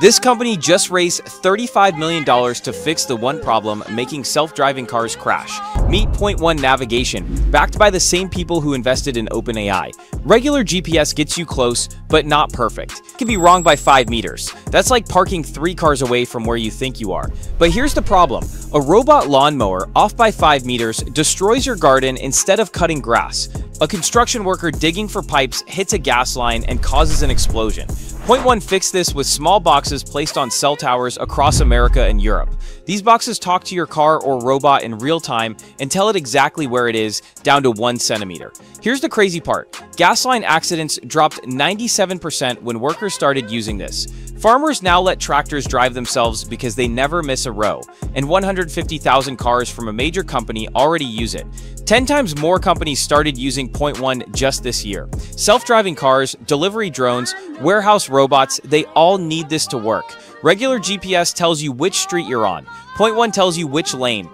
This company just raised $35 million to fix the one problem making self-driving cars crash. Meet Point One Navigation, backed by the same people who invested in OpenAI. Regular GPS gets you close, but not perfect. It can be wrong by 5 meters. That's like parking 3 cars away from where you think you are. But here's the problem. A robot lawnmower off by 5 meters destroys your garden instead of cutting grass. A construction worker digging for pipes hits a gas line and causes an explosion. Point One fixed this with small boxes placed on cell towers across America and Europe. These boxes talk to your car or robot in real time and tell it exactly where it is, down to one centimeter. Here's the crazy part. Gas line accidents dropped 97% when workers started using this. Farmers now let tractors drive themselves because they never miss a row, and 150,000 cars from a major company already use it. 10 times more companies started using Point One just this year. Self-driving cars, delivery drones, warehouse robots, they all need this to work. Regular GPS tells you which street you're on. Point One tells you which lane,